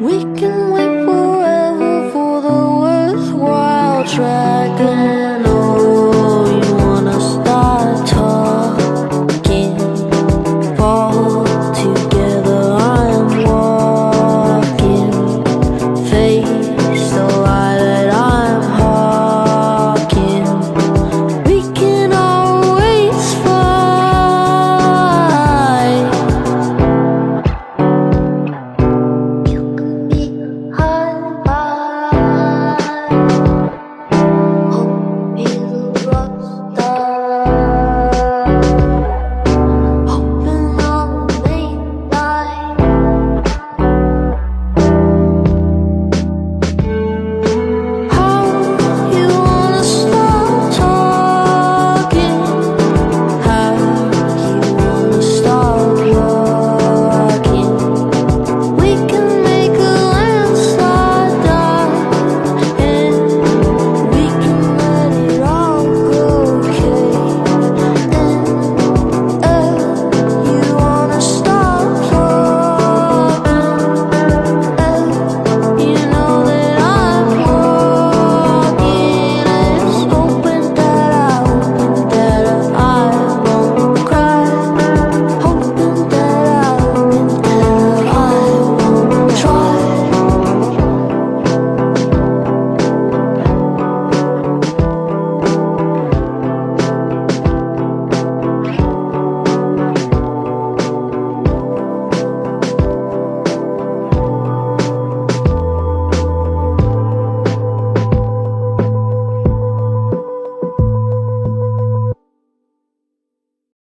We can